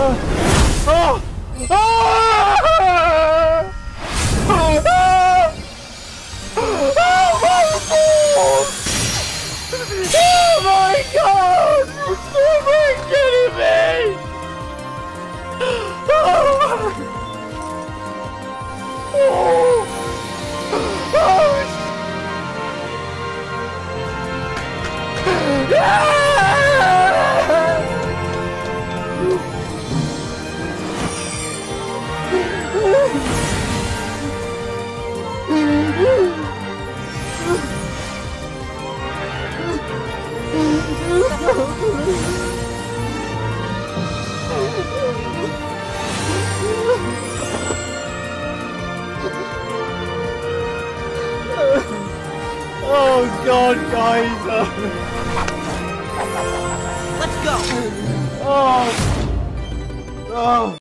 Oh! Oh! Oh! Oh god, guys! Let's go. Oh! Oh!